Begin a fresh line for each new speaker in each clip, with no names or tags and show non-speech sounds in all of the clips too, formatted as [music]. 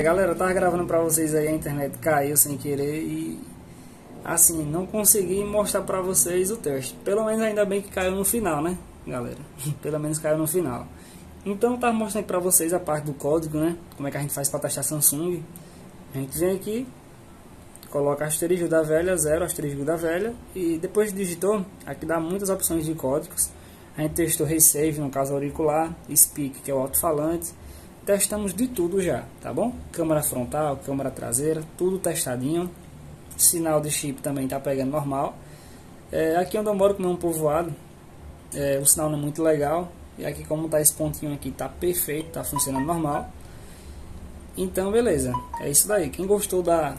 É, galera, eu tava gravando pra vocês aí, a internet caiu sem querer e assim, não consegui mostrar pra vocês o teste. Pelo menos ainda bem que caiu no final, né, galera? [laughs] Pelo menos caiu no final. Então, tá mostrando pra vocês a parte do código, né? Como é que a gente faz pra testar Samsung. A gente vem aqui, coloca asterisco da velha, zero asterisco da velha e depois digitou, aqui dá muitas opções de códigos. A gente testou Resave, no caso auricular, Speak, que é o alto-falante. Testamos de tudo já, tá bom? Câmera frontal, câmera traseira, tudo testadinho. Sinal de chip também tá pegando normal. É, aqui onde eu moro, como é um povoado, é, o sinal não é muito legal. E aqui como tá esse pontinho aqui, tá perfeito, tá funcionando normal. Então, beleza. É isso daí. Quem gostou da,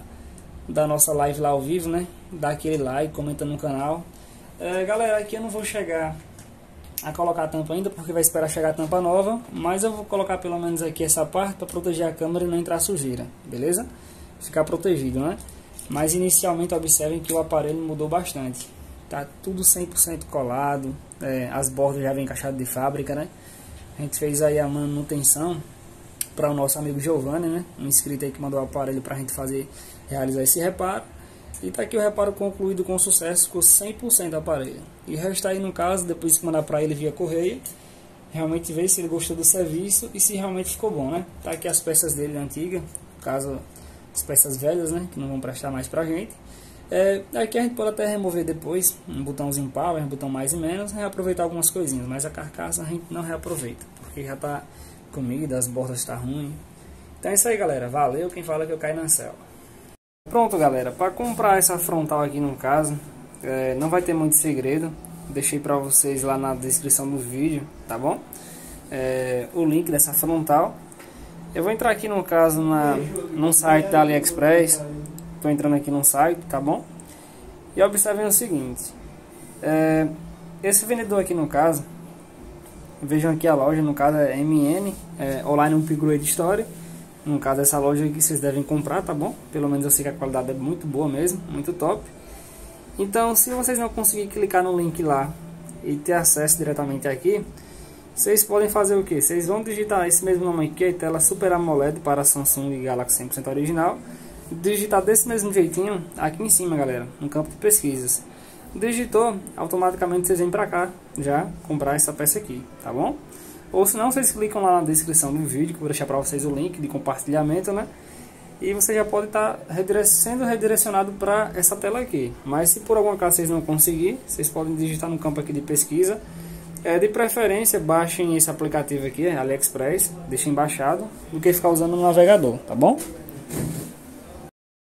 da nossa live lá ao vivo, né? Dá aquele like, comenta no canal. É, galera, aqui eu não vou chegar a colocar a tampa ainda, porque vai esperar chegar a tampa nova. Mas eu vou colocar pelo menos aqui essa parte para proteger a câmera e não entrar sujeira, beleza? Ficar protegido, né? Mas inicialmente observem que o aparelho mudou bastante. Tá tudo 100% colado, é, as bordas já vem encaixadas de fábrica, né? A gente fez aí a manutenção para o nosso amigo Giovanni, né? Um inscrito aí que mandou o aparelho para a gente fazer, realizar esse reparo. E tá aqui o reparo concluído com sucesso, ficou 100% do aparelho. E resta aí no caso, depois de mandar para ele via correio, realmente ver se ele gostou do serviço e se realmente ficou bom, né? Tá aqui as peças dele antigas, no caso as peças velhas, né? Que não vão prestar mais pra gente. É, aqui a gente pode até remover depois um botãozinho power, um botão mais e menos, reaproveitar algumas coisinhas, mas a carcaça a gente não reaproveita, porque já tá comida, as bordas tá ruins. Então é isso aí galera, valeu quem fala que eu caio na selva. Pronto galera, para comprar essa frontal aqui no caso, é, não vai ter muito segredo, deixei para vocês lá na descrição do vídeo, tá bom? É, o link dessa frontal. Eu vou entrar aqui no caso na, num site da AliExpress, estou entrando aqui no site, tá bom? E observem o seguinte, é, esse vendedor aqui no caso, vejam aqui a loja, no caso é MN, é, Online Upgrade Story, no caso, essa loja aqui vocês devem comprar, tá bom? Pelo menos eu sei que a qualidade é muito boa mesmo, muito top. Então, se vocês não conseguirem clicar no link lá e ter acesso diretamente aqui, vocês podem fazer o que? Vocês vão digitar esse mesmo nome aqui, tela Super AMOLED para Samsung Galaxy 100% original. Digitar desse mesmo jeitinho aqui em cima, galera, no campo de pesquisas. Digitou, automaticamente vocês vêm para cá já comprar essa peça aqui, tá bom? Ou se não, vocês clicam lá na descrição do vídeo, que eu vou deixar para vocês o link de compartilhamento, né? E você já pode estar tá sendo redirecionado para essa tela aqui. Mas se por algum acaso vocês não conseguir, vocês podem digitar no campo aqui de pesquisa. É, de preferência, baixem esse aplicativo aqui, AliExpress, deixem baixado, do que ficar usando no navegador, tá bom?